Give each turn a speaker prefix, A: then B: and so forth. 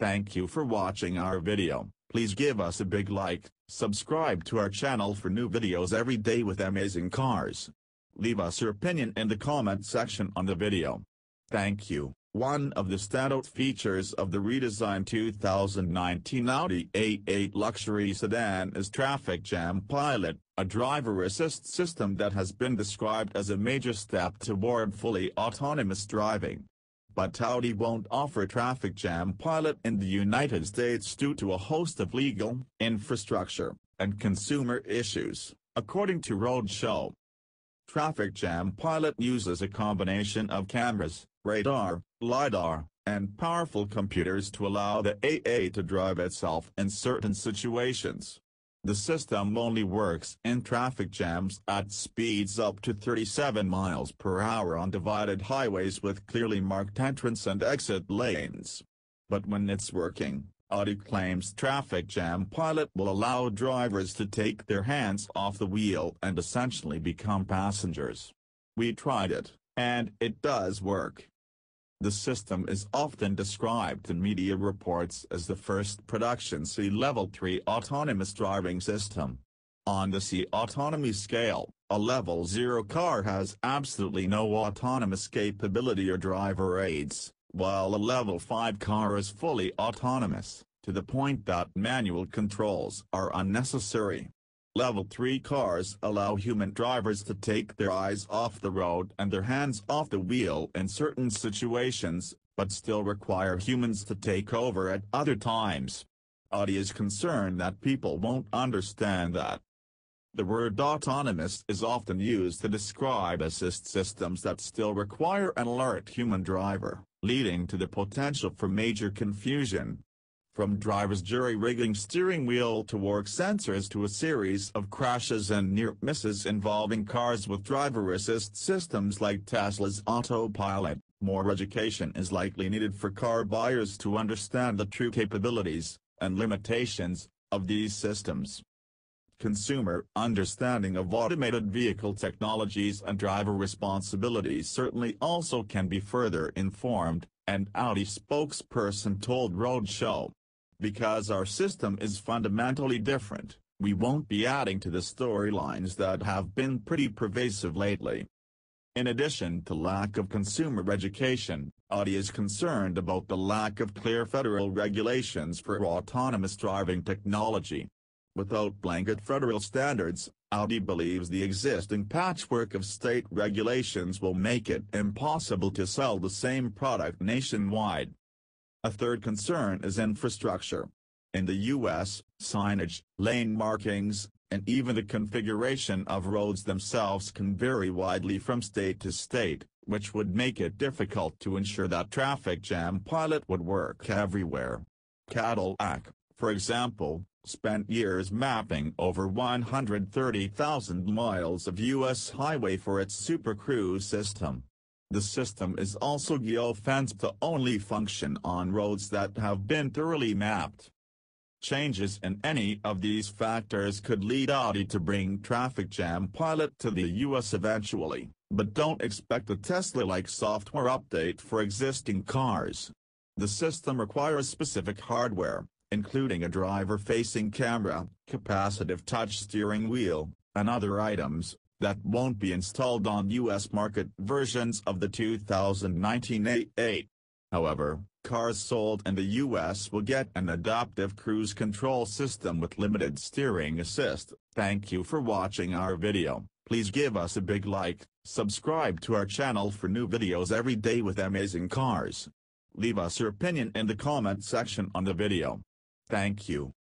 A: Thank you for watching our video, please give us a big like, subscribe to our channel for new videos every day with amazing cars. Leave us your opinion in the comment section on the video. Thank you. One of the standout features of the redesigned 2019 Audi A8 luxury sedan is Traffic Jam Pilot, a driver assist system that has been described as a major step toward fully autonomous driving. But Audi won't offer Traffic Jam Pilot in the United States due to a host of legal, infrastructure, and consumer issues, according to Roadshow. Traffic Jam Pilot uses a combination of cameras, radar, LiDAR, and powerful computers to allow the A8 to drive itself in certain situations. The system only works in traffic jams at speeds up to 37 miles per hour on divided highways with clearly marked entrance and exit lanes. But when it's working, Audi claims Traffic Jam Pilot will allow drivers to take their hands off the wheel and essentially become passengers. We tried it, and it does work. The system is often described in media reports as the first production SAE Level 3 autonomous driving system. On the SAE autonomy scale, a Level 0 car has absolutely no autonomous capability or driver aids, while a Level 5 car is fully autonomous, to the point that manual controls are unnecessary. Level 3 cars allow human drivers to take their eyes off the road and their hands off the wheel in certain situations, but still require humans to take over at other times. Audi is concerned that people won't understand that. The word autonomous is often used to describe assist systems that still require an alert human driver, leading to the potential for major confusion. From drivers jury-rigging steering wheel to work sensors to a series of crashes and near misses involving cars with driver assist systems like Tesla's autopilot, more education is likely needed for car buyers to understand the true capabilities, and limitations, of these systems. Consumer understanding of automated vehicle technologies and driver responsibilities certainly also can be further informed, and Audi spokesperson told Roadshow. Because our system is fundamentally different, we won't be adding to the storylines that have been pretty pervasive lately. In addition to lack of consumer education, Audi is concerned about the lack of clear federal regulations for autonomous driving technology. Without blanket federal standards, Audi believes the existing patchwork of state regulations will make it impossible to sell the same product nationwide. A third concern is infrastructure. In the U.S., signage, lane markings, and even the configuration of roads themselves can vary widely from state to state, which would make it difficult to ensure that traffic jam pilot would work everywhere. Cadillac, for example, spent years mapping over 130,000 miles of U.S. highway for its Super Cruise system. The system is also geofenced to only function on roads that have been thoroughly mapped. Changes in any of these factors could lead Audi to bring Traffic Jam Pilot to the US eventually, but don't expect a Tesla-like software update for existing cars. The system requires specific hardware, including a driver-facing camera, capacitive touch steering wheel, and other items, that won't be installed on U.S. market versions of the 2019 A8. However, cars sold in the U.S. will get an adaptive cruise control system with limited steering assist. Thank you for watching our video, please give us a big like, subscribe to our channel for new videos every day with amazing cars. Leave us your opinion in the comment section on the video. Thank you.